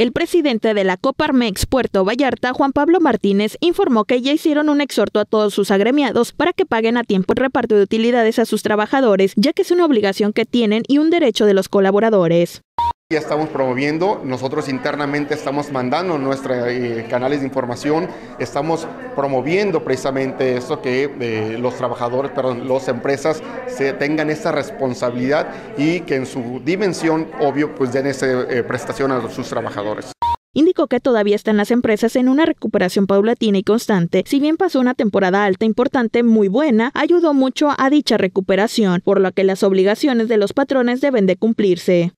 El presidente de la Coparmex Puerto Vallarta, Juan Pablo Martínez, informó que ya hicieron un exhorto a todos sus agremiados para que paguen a tiempo el reparto de utilidades a sus trabajadores, ya que es una obligación que tienen y un derecho de los colaboradores. Ya estamos promoviendo, nosotros internamente estamos mandando nuestros eh, canales de información, estamos promoviendo precisamente eso, que eh, los trabajadores, perdón, las empresas se tengan esa responsabilidad y que en su dimensión, obvio, pues den esa eh, prestación a sus trabajadores. Indicó que todavía están las empresas en una recuperación paulatina y constante. Si bien pasó una temporada alta importante muy buena, ayudó mucho a dicha recuperación, por lo que las obligaciones de los patrones deben de cumplirse.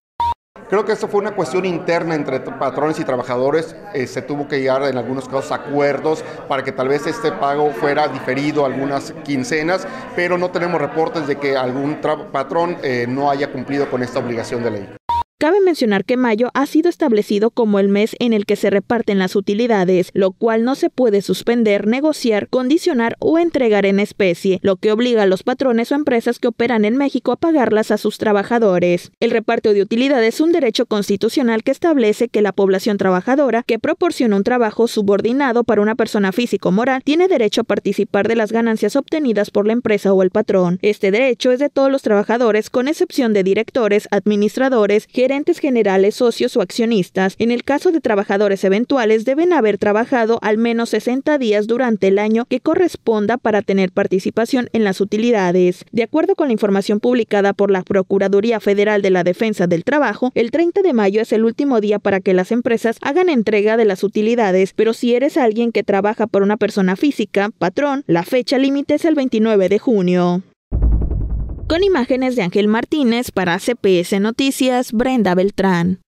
Creo que esto fue una cuestión interna entre patrones y trabajadores. Eh, se tuvo que llegar en algunos casos a acuerdos para que tal vez este pago fuera diferido algunas quincenas, pero no tenemos reportes de que algún patrón eh, no haya cumplido con esta obligación de ley. Cabe mencionar que mayo ha sido establecido como el mes en el que se reparten las utilidades, lo cual no se puede suspender, negociar, condicionar o entregar en especie, lo que obliga a los patrones o empresas que operan en México a pagarlas a sus trabajadores. El reparto de utilidades es un derecho constitucional que establece que la población trabajadora que proporciona un trabajo subordinado para una persona físico moral tiene derecho a participar de las ganancias obtenidas por la empresa o el patrón. Este derecho es de todos los trabajadores con excepción de directores, administradores, generales, socios o accionistas. En el caso de trabajadores eventuales, deben haber trabajado al menos 60 días durante el año que corresponda para tener participación en las utilidades. De acuerdo con la información publicada por la Procuraduría Federal de la Defensa del Trabajo, el 30 de mayo es el último día para que las empresas hagan entrega de las utilidades, pero si eres alguien que trabaja por una persona física, patrón, la fecha límite es el 29 de junio. Con imágenes de Ángel Martínez para CPS Noticias, Brenda Beltrán.